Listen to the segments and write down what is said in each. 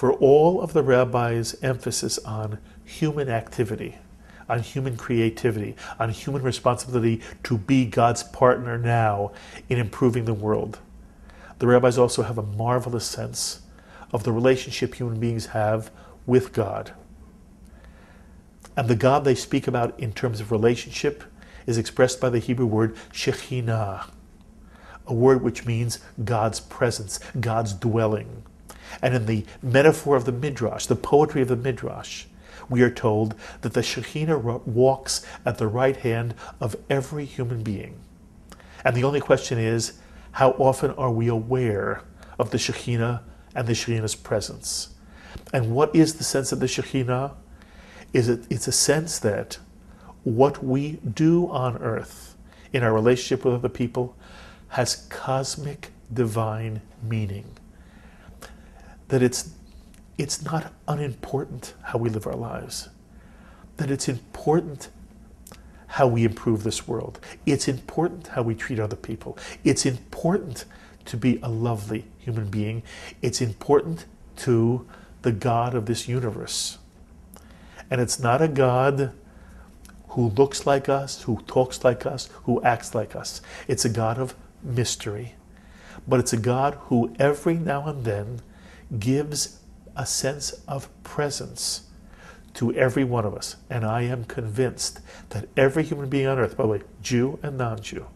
for all of the rabbis' emphasis on human activity, on human creativity, on human responsibility to be God's partner now in improving the world. The rabbis also have a marvelous sense of the relationship human beings have with God. And the God they speak about in terms of relationship is expressed by the Hebrew word Shekhinah, a word which means God's presence, God's dwelling. And in the metaphor of the Midrash, the poetry of the Midrash, we are told that the Shekhinah walks at the right hand of every human being. And the only question is, how often are we aware of the Shekhinah and the Shekhinah's presence? And what is the sense of the Shekhinah? Is it, it's a sense that what we do on earth in our relationship with other people has cosmic divine meaning. That it's, it's not unimportant how we live our lives. That it's important how we improve this world. It's important how we treat other people. It's important to be a lovely human being. It's important to the God of this universe. And it's not a God who looks like us, who talks like us, who acts like us. It's a God of mystery. But it's a God who every now and then gives a sense of presence to every one of us. And I am convinced that every human being on earth, by the way, Jew and non Jew,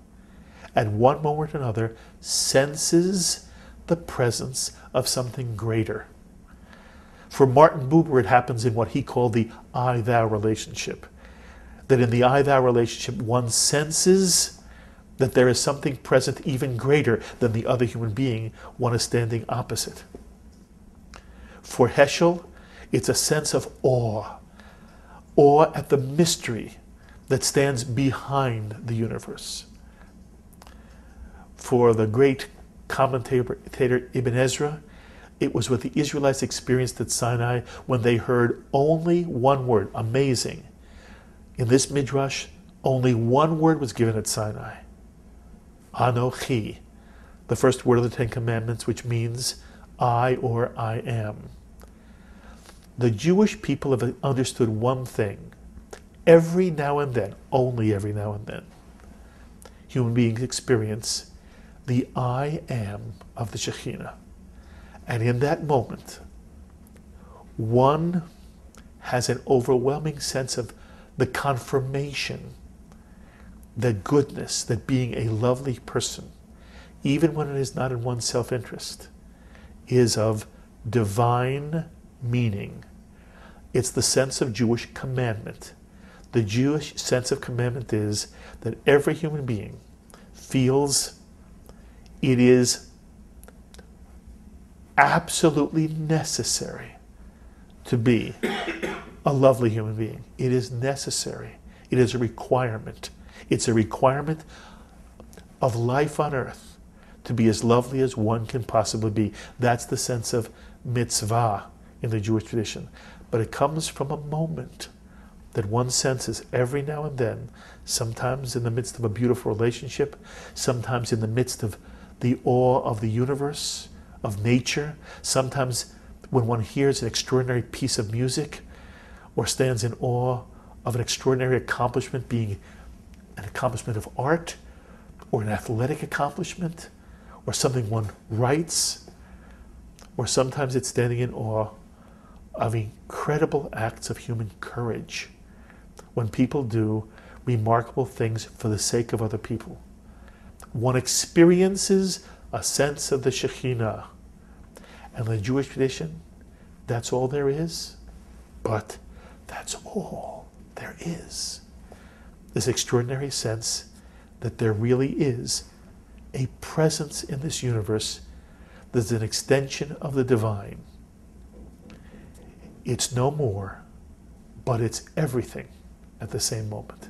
at one moment or another senses the presence of something greater. For Martin Buber, it happens in what he called the I thou relationship. That in the I thou relationship, one senses that there is something present even greater than the other human being one is standing opposite. For Heschel, it's a sense of awe, awe at the mystery that stands behind the universe. For the great commentator Ibn Ezra, it was what the Israelites experienced at Sinai when they heard only one word, amazing. In this midrash, only one word was given at Sinai. Anochi, the first word of the Ten Commandments, which means I or I am. The Jewish people have understood one thing every now and then, only every now and then, human beings experience the I am of the Shekhinah. And in that moment, one has an overwhelming sense of the confirmation, the goodness, that being a lovely person, even when it is not in one's self interest, is of divine meaning. It's the sense of Jewish commandment. The Jewish sense of commandment is that every human being feels it is absolutely necessary to be a lovely human being. It is necessary. It is a requirement. It's a requirement of life on earth to be as lovely as one can possibly be. That's the sense of mitzvah in the Jewish tradition. But it comes from a moment that one senses every now and then, sometimes in the midst of a beautiful relationship, sometimes in the midst of the awe of the universe, of nature. Sometimes when one hears an extraordinary piece of music or stands in awe of an extraordinary accomplishment being an accomplishment of art or an athletic accomplishment or something one writes, or sometimes it's standing in awe of incredible acts of human courage when people do remarkable things for the sake of other people. One experiences a sense of the Shekhinah and the Jewish tradition, that's all there is. But that's all there is. This extraordinary sense that there really is a presence in this universe that's an extension of the divine. It's no more, but it's everything at the same moment.